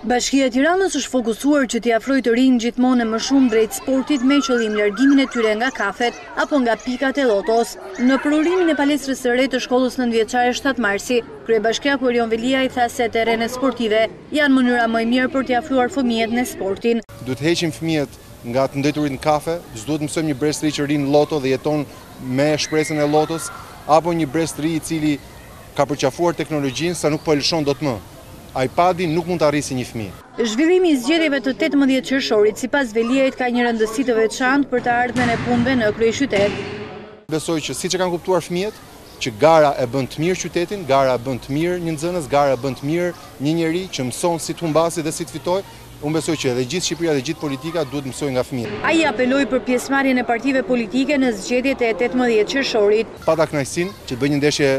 Bashkia e Tiranës është fokusuar që t'i afrojë të rinjtë gjithmonë e më shumë drejt sportit me qëllim largimin e tyre nga kafet apo nga pikat e lotos. Në përurimin e palestrës së re të shkollës nëntëvjeçare 7 marsi, kryebashkiaku Erion Veliaj tha se terrenet sportive janë mënyra më e mirë për t'i afruar fëmijët me sportin. Duhet të heqim fëmijët nga të ndeturit në kafe, s'duhet të mësojmë një brez të ri që rri në loto dhe jeton me shpresën e lotos, apo një brez të ri i cili ka përqafuar teknologjinë sa nuk po e lëshon dot më. IPad-i nuk mund ta rrisi një fëmijë. Zhvillimi i zgjedhjeve të tetëmbëdhjetë qershorit sipas Veliajt ka një rëndësi të veçantë për të ardhmen e punëve në kryeqytet. Besoj që siç e kanë kuptuar fëmijët, që gara e bën të mirë qytetin, gara e bën të mirë një nxënës, gara e bën të mirë një njeri që mëson si të humbasi dhe si të fitojë. Unë besoj që dhe gjithë Shqipëria dhe gjithë politika duhet të mësojë nga fëmijët. Ai apeloi për pjesëmarrjen e partive politike në zgjedhjet e tetëmbëdhjetë qershorit. Pata kënaqësinë që të bëj një ndeshje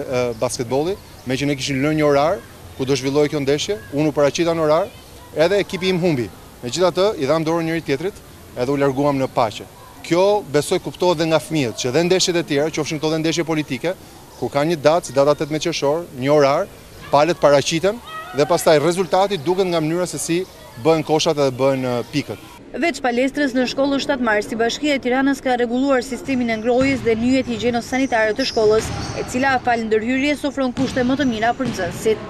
basketbolli, meqë ne kishim lënë një orar ku do zhvillohej kjo ndeshje, unë u paraqita në orar, edhe ekipi im humbi. Megjithatë, i dhamë dorën njëri-tjetrit edhe u larguam në paqe. Kjo besoj kuptohet dhe nga fëmijët, që dhe ndeshjet e tjera, qofshin këto dhe ndeshje politike, Kur ka një datë si data tetëmbëdhjetë qershor, një orar, palët paraqiten dhe pastaj rezultati duket nga mënyra se si bëhen koshat edhe bëhen pikët. Veç palestrës në shkollën shtatë marsi, Bashkia e Tiranës ka rregulluar sistemin e ngrohjes dhe nyjet higjieno-sanitare të shkollës, e cila falë ndërhyrjes ofron kushte më të mira për nxënësit.